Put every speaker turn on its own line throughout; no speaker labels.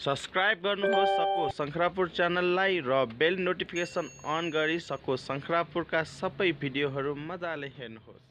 Subscribe गर्नुहोस् सको शङ्खरापुर च्यानललाई र बेल नोटिफिकेसन अन गरी सको शङ्खरापुरका सबै भिडियोहरू मजाले हेर्नुहोस्।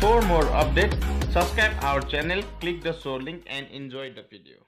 For more updates, subscribe our channel, click the show link and enjoy the video.